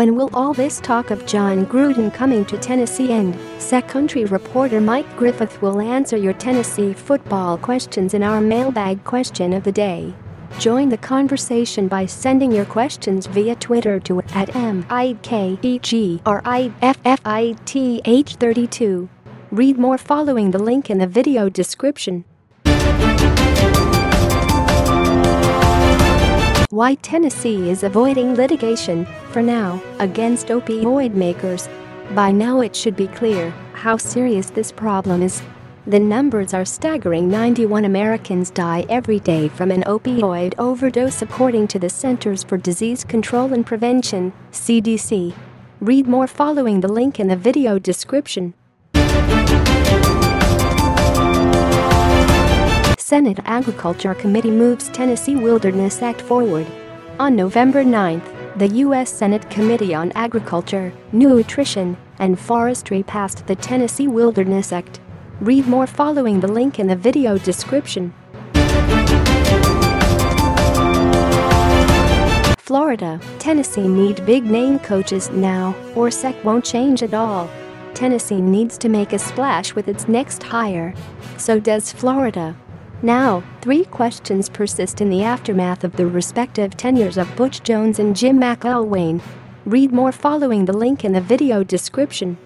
When will all this talk of Jon Gruden coming to Tennessee end? SECountry reporter Mike Griffith will answer your Tennessee football questions in our mailbag question of the day. Join the conversation by sending your questions via Twitter to at M-I-K-E-G-R-I-F-F-I-T-H-32. Read more following the link in the video description. Why Tennessee is avoiding litigation, for now, against opioid makers. By now it should be clear how serious this problem is. The numbers are staggering 91 Americans die every day from an opioid overdose according to the Centers for Disease Control and Prevention, CDC. Read more following the link in the video description. Senate Agriculture Committee moves Tennessee Wilderness Act forward. On November 9, the U.S. Senate Committee on Agriculture, Nutrition, and Forestry passed the Tennessee Wilderness Act. Read more following the link in the video description. Florida, Tennessee need big name coaches now, or SEC won't change at all. Tennessee needs to make a splash with its next hire. So does Florida. Now, three questions persist in the aftermath of the respective tenures of Butch Jones and Jim McElwain. Read more following the link in the video description.